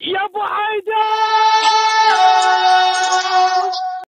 也不爱掉。